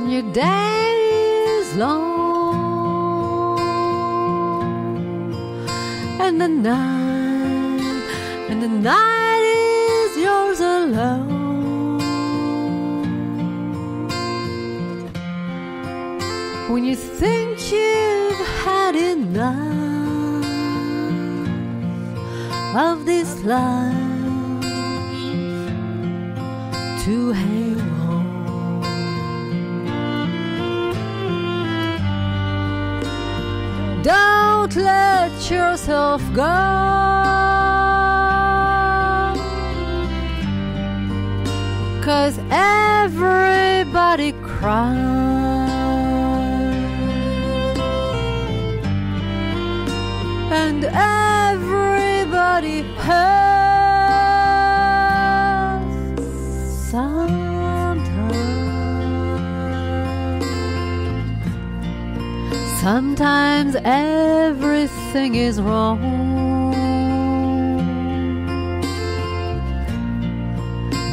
your day is long and the night and the night is yours alone. When you think you've had enough of this life to hang Don't let yourself go. Cause everybody cries. And everybody hurts sometimes. Sometimes everything is wrong.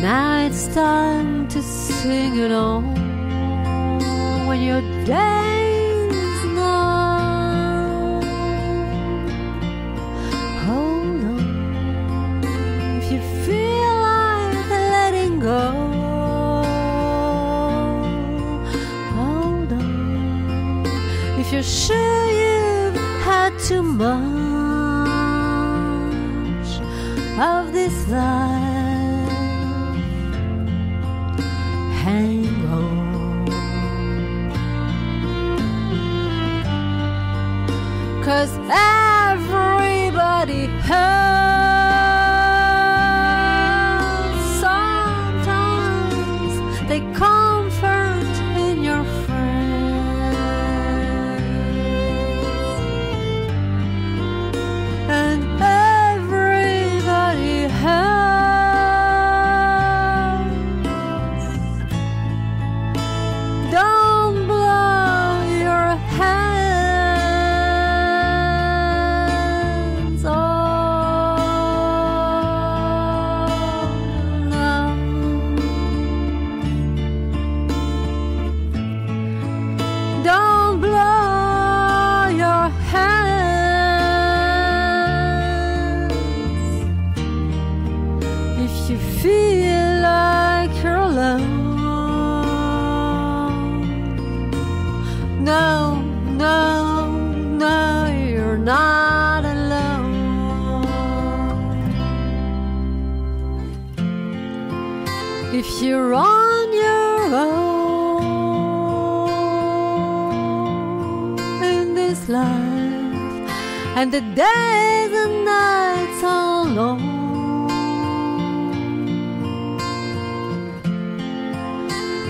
Now it's time to sing along when you're day's too much of this life. Hang on. Cause everybody hurts sometimes. They comfort you feel like you're alone. No, no, no, you're not alone. If you're on your own in this life, and the days and nights are long.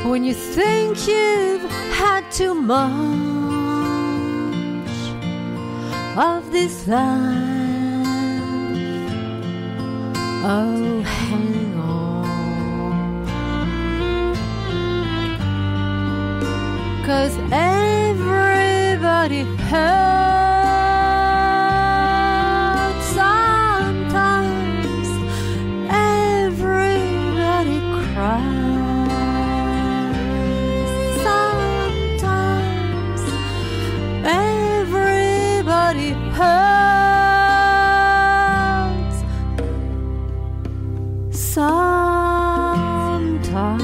When you think you've had too much of this life, oh, hang on. Cause everybody hurts Times.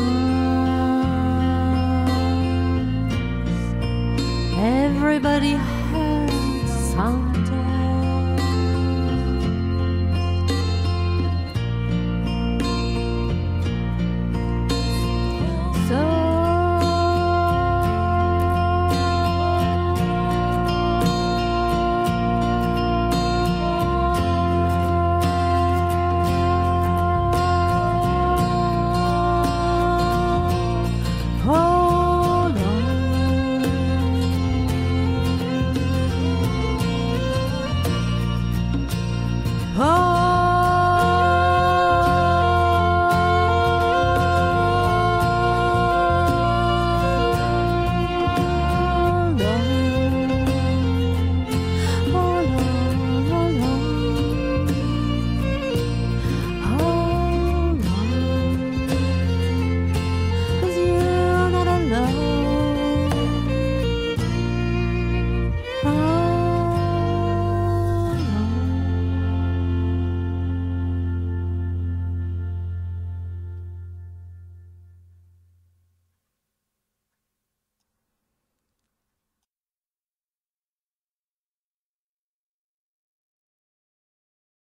Everybody